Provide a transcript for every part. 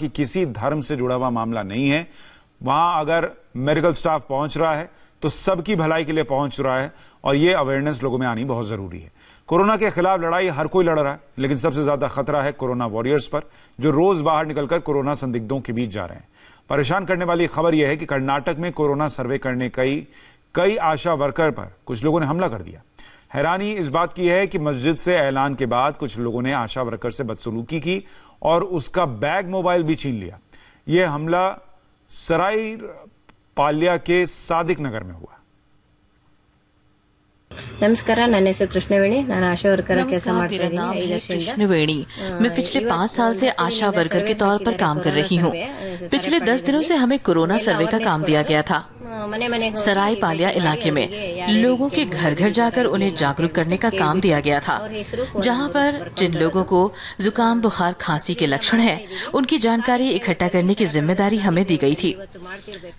कि किसी धर्म से जुड़ा हुआ मामला नहीं है। वहाँ अगर मेडिकल स्टाफ पहुँच रहा है तो सबकी भलाई के लिए पहुँच रहा है, और ये अवेयरनेस लोगों में आनी बहुत ज़रूरी है। कोरोना के खिलाफ लड़ाई हर कोई लड़ रहा है, लेकिन सबसे ज़्यादा खतरा है कोरोना वॉरियर्स पर, जो रोज बाहर निकलकर कोरोना संदिग्धों के बीच जा रहे हैं। परेशान करने वाली खबर यह है कि कर्नाटक में कोरोना सर्वे करने कई कई आशा वर्कर पर कुछ लोगों ने हमला कर दिया। हैरानी इस बात की है कि मस्जिद से ऐलान के बाद कुछ लोगों ने आशा वर्कर से बदसलूकी की और उसका बैग मोबाइल भी छीन लिया यह हमला सराय पाल्या के सादिक नगर में हुआ ನಮಸ್ಕಾರ ನನ್ನ ಹೆಸರು ಕೃಷ್ಣವೇಣಿ ನಾನು ಆಶಾ ವರ್ಕರ್ ಕೆಲಸ नमस्कार ಮಾಡ್ತಾ मेरा ಇದ್ದೀನಿ नाम ಐದು है ವರ್ಷದಿಂದ कृष्णवेणी मैं पिछले पाँच साल से आशा वर्कर के तौर पर काम कर रही हूँ पिछले दस दिनों से हमें कोरोना सर्वे का काम दिया गया था ಮನೆ ಮನೆಗೆ ಹೋಗಿ सराय पालिया इलाके में लोगों के घर घर जाकर उन्हें जागरूक करने का काम दिया गया था। जहाँ पर जिन लोगों को जुकाम बुखार खांसी के लक्षण हैं, उनकी जानकारी इकट्ठा करने की ज़िम्मेदारी हमें दी गई थी।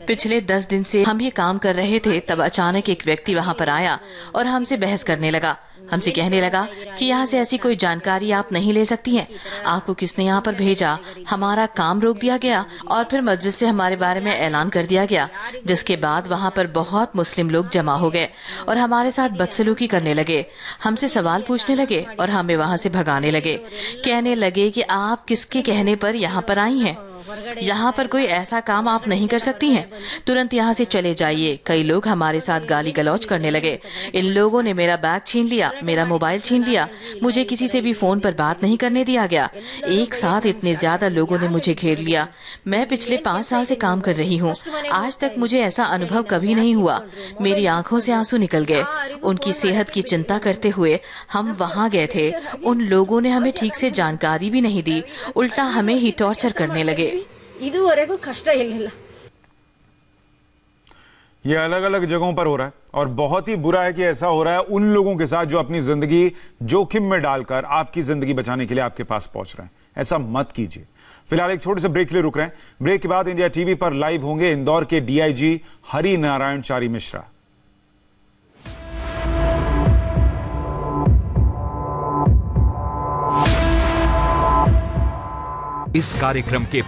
पिछले दस दिन से हम ये काम कर रहे थे तब अचानक एक व्यक्ति वहाँ पर आया और हमसे बहस करने लगा। हमसे कहने लगा कि यहाँ से ऐसी कोई जानकारी आप नहीं ले सकती हैं। आपको किसने यहाँ पर भेजा? हमारा काम रोक दिया गया और फिर मस्जिद से हमारे बारे में ऐलान कर दिया गया, जिसके बाद वहाँ पर बहुत मुस्लिम लोग जमा हो गए और हमारे साथ बदसलूकी करने लगे। हमसे सवाल पूछने लगे और हमें वहाँ से भगाने लगे। कहने लगे कि आप किसके कहने पर यहाँ पर आई हैं? यहाँ पर कोई ऐसा काम आप नहीं कर सकती हैं। तुरंत यहाँ से चले जाइए। कई लोग हमारे साथ गाली गलौज करने लगे। इन लोगों ने मेरा बैग छीन लिया, मेरा मोबाइल छीन लिया। मुझे किसी से भी फ़ोन पर बात नहीं करने दिया गया। एक साथ इतने ज़्यादा लोगों ने मुझे घेर लिया। मैं पिछले पाँच साल से काम कर रही हूँ। आज तक मुझे ऐसा अनुभव कभी नहीं हुआ। मेरी आँखों से आँसू निकल गए। उनकी सेहत की चिंता करते हुए हम वहाँ गए थे। उन लोगों ने हमें ठीक से जानकारी भी नहीं दी। उल्टा हमें ही टॉर्चर करने लगे। ಇದುವರೆಗೂ ಕಷ್ಟ ಇರಲಿಲ್ಲ ये अलग अलग जगहों पर हो रहा है और बहुत ही बुरा है कि ऐसा हो रहा है उन लोगों के साथ जो अपनी जिंदगी जोखिम में डालकर आपकी जिंदगी बचाने के लिए आपके पास पहुंच रहे हैं ऐसा मत कीजिए फिलहाल एक छोटे से ब्रेक के लिए रुक रहे हैं ब्रेक के बाद इंडिया टीवी पर लाइव होंगे इंदौर के डीआईजी हरि नारायण चारी मिश्रा इस कार्यक्रम के